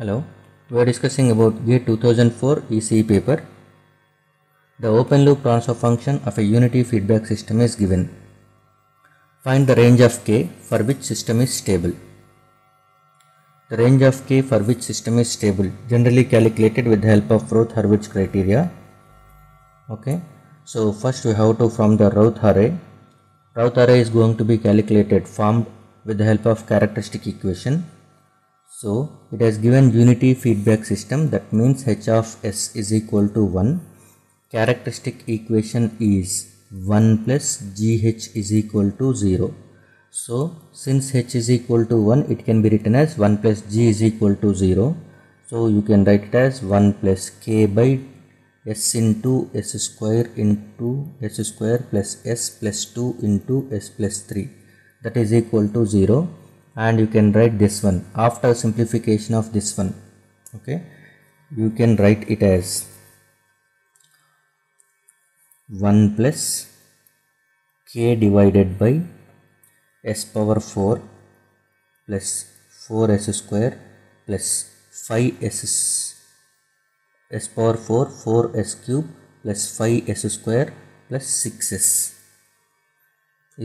Hello, we are discussing about GATE 2004 ECE paper. The open loop transfer function of a unity feedback system is given. Find the range of k for which system is stable. The range of k for which system is stable generally calculated with the help of Routh Hurwitz criteria. Okay, so first we have to form the Routh array. Routh array is going to be calculated formed with the help of characteristic equation. So it has given unity feedback system that means h of s is equal to 1. Characteristic equation is 1 plus gh is equal to 0. So since h is equal to 1 it can be written as 1 plus g is equal to 0. So you can write it as 1 plus k by s into s square into s square plus s plus 2 into s plus 3 that is equal to 0 and you can write this one. After simplification of this one. Okay? You can write it as 1 plus k divided by s power 4 plus 4s square plus 5s s power 4 4s cube plus 5s square plus 6s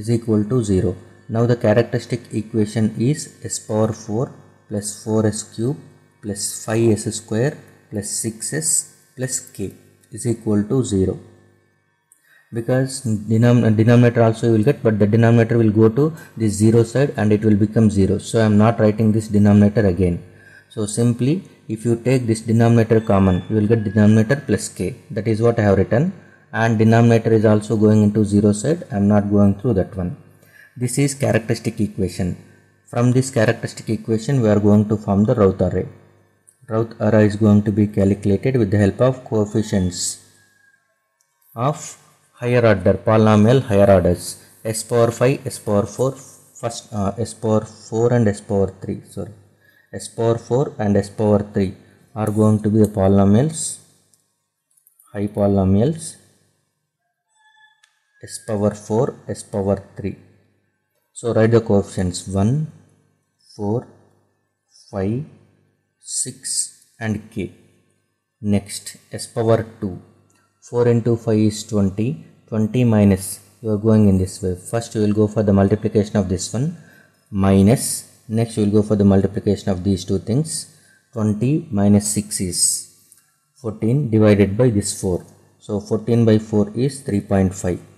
is equal to 0 now the characteristic equation is s power 4 plus 4s cube plus 5s square plus 6s plus k is equal to 0 because denom denominator also you will get but the denominator will go to this 0 side and it will become 0 so I am not writing this denominator again. So simply if you take this denominator common you will get denominator plus k. That is what I have written. And denominator is also going into 0 side. I am not going through that one this is characteristic equation. From this characteristic equation we are going to form the Routh array. Routh array is going to be calculated with the help of coefficients of higher order polynomial higher orders s power 5 s power 4 first uh, s power 4 and s power 3 sorry s power 4 and s power 3 are going to be the polynomials high polynomials s power 4 s power 3 so write the coefficients 1, 4, 5, 6 and k. Next s power 2. 4 into 5 is 20. 20 minus you are going in this way. First you will go for the multiplication of this one minus next you will go for the multiplication of these two things. 20 minus 6 is 14 divided by this 4. So 14 by 4 is 3.5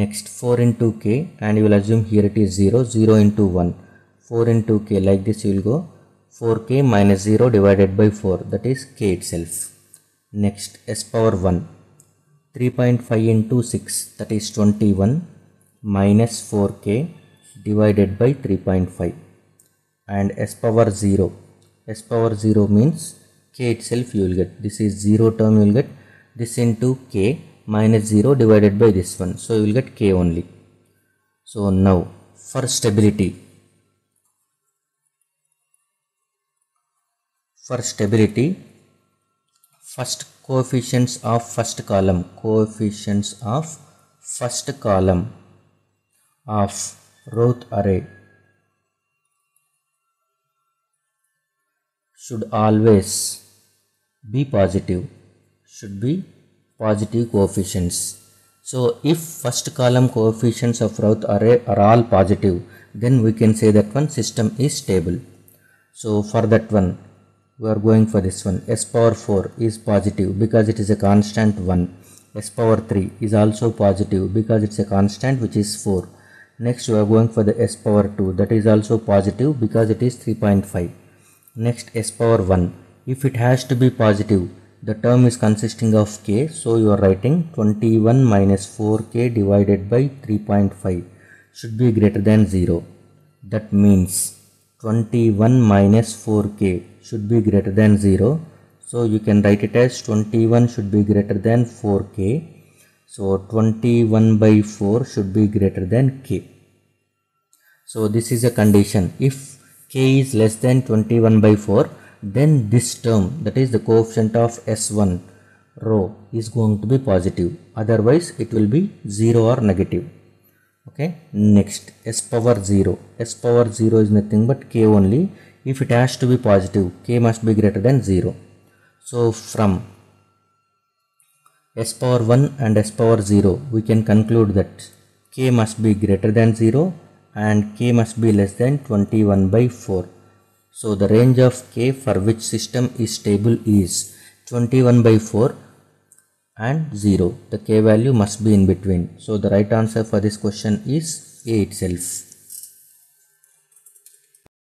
next 4 into k and you will assume here it is 0 0 into 1 4 into k like this you will go 4k minus 0 divided by 4 that is k itself. Next s power 1 3.5 into 6 that is 21 minus 4k divided by 3.5 and s power 0 s power 0 means k itself you will get. This is 0 term you will get. This into k minus 0 divided by this one. So you will get k only. So now for stability. For stability first coefficients of first column. Coefficients of first column of Routh array should always be positive should be positive coefficients. So if first column coefficients of Routh array are all positive then we can say that one system is stable. So for that one we are going for this one. S power 4 is positive because it is a constant 1 s power 3 is also positive because it's a constant which is 4 next we are going for the s power 2 that is also positive because it is 3.5 next s power 1 if it has to be positive the term is consisting of k so you are writing 21 minus 4k divided by 3.5 should be greater than 0 that means 21 minus 4k should be greater than 0 so you can write it as 21 should be greater than 4k so 21 by 4 should be greater than k. So this is a condition. If k is less than 21 by 4 then this term that is the coefficient of s1 row is going to be positive. Otherwise it will be 0 or negative. Okay? Next s power 0 s power 0 is nothing but k only. If it has to be positive k must be greater than 0 so from s power 1 and s power 0 we can conclude that k must be greater than 0 and k must be less than 21 by 4 so the range of k for which system is stable is 21 by 4 and 0 the k value must be in between. So the right answer for this question is a itself